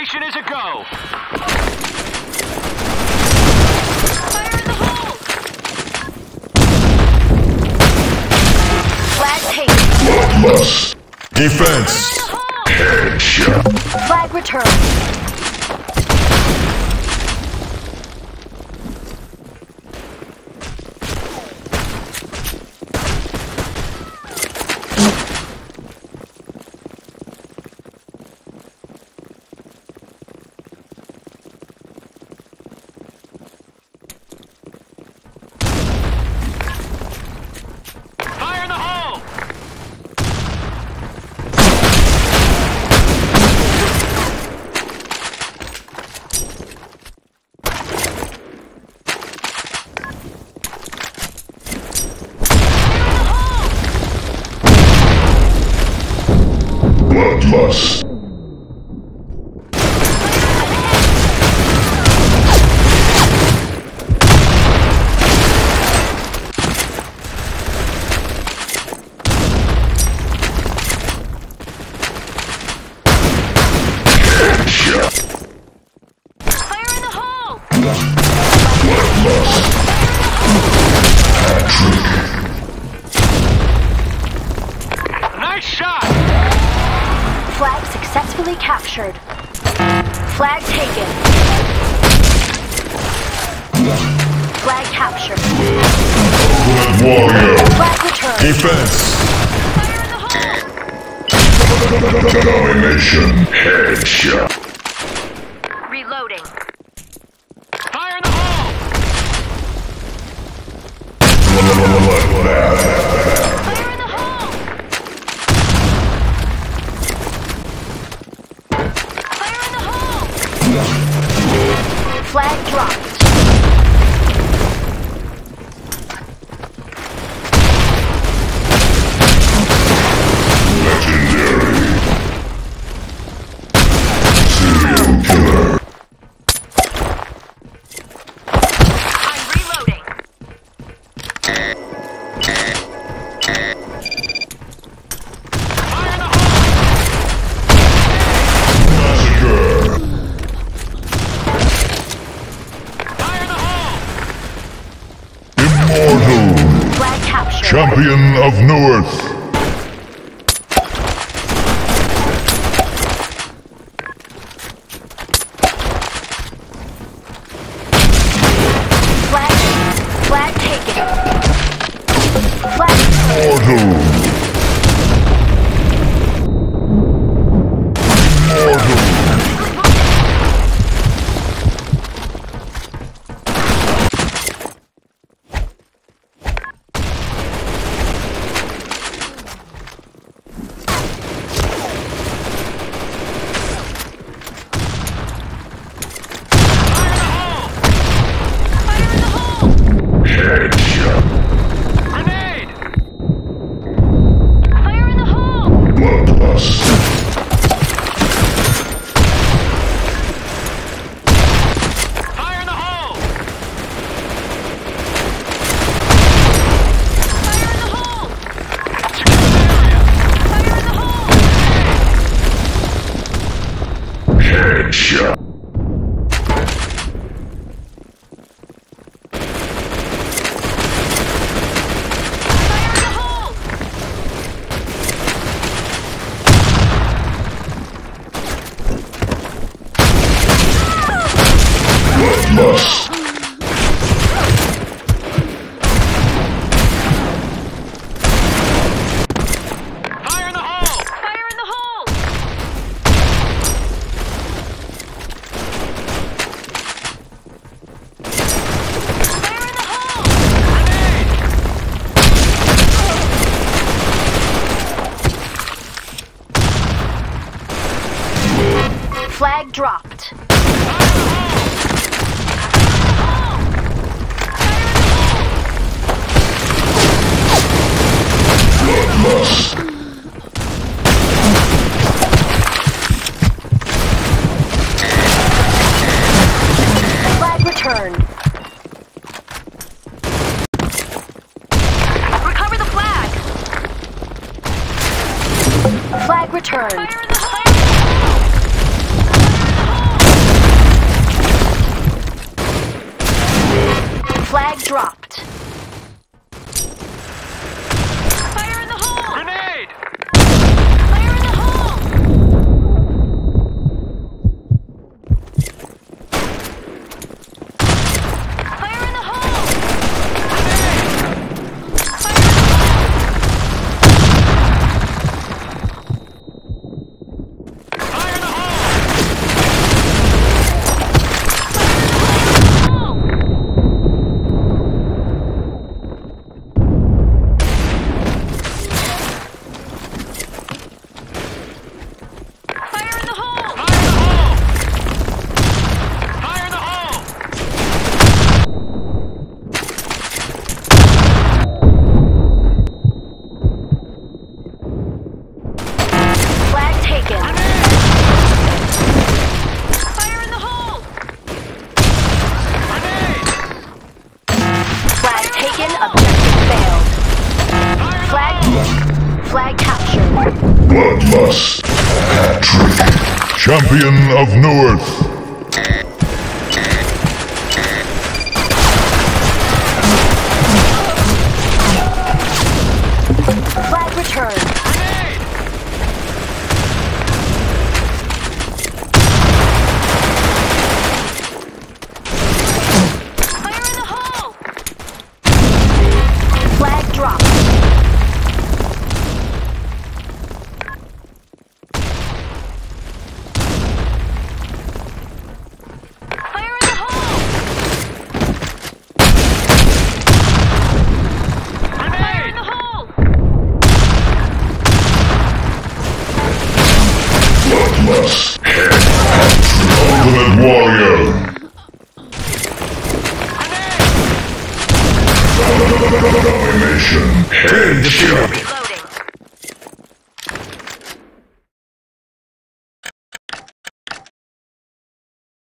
Operation is a go. Fire in the hole! Flag taken. Bloodlust. Defense. Headshot. Flag returned. Atlas. successfully captured. Flag taken. Flag captured. Warrior. Flag returned. Defense. Domination. Headshot. Reloading. Fire in the hole! Flag dropped. champion of Newerth. burn! Flag dropped. Bloodlust. Champion of Newerth. Flag Domination. Headshot.